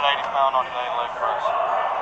180 pound on day leg press.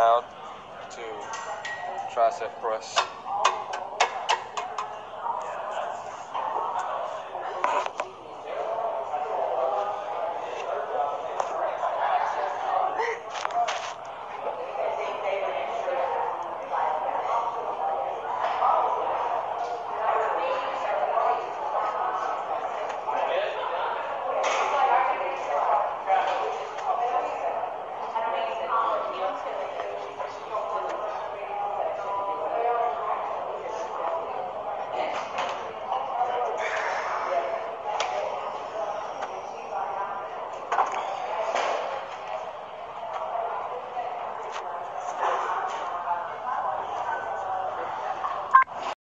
To tricep press.